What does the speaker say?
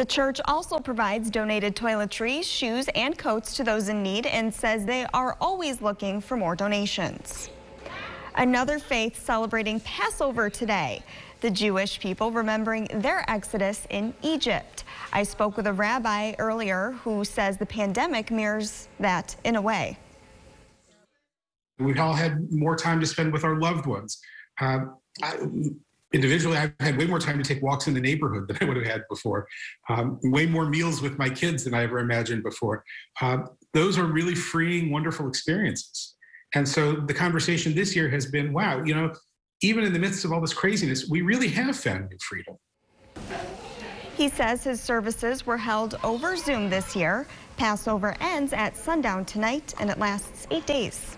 The church also provides donated toiletries, shoes, and coats to those in need and says they are always looking for more donations. Another faith celebrating Passover today. The Jewish people remembering their exodus in Egypt. I spoke with a rabbi earlier who says the pandemic mirrors that in a way. We all had more time to spend with our loved ones. Uh, individually, I've had way more time to take walks in the neighborhood than I would have had before. Um, way more meals with my kids than I ever imagined before. Uh, those are really freeing, wonderful experiences. And so the conversation this year has been, wow, you know, even in the midst of all this craziness, we really have found new freedom. He says his services were held over Zoom this year. Passover ends at sundown tonight and it lasts eight days.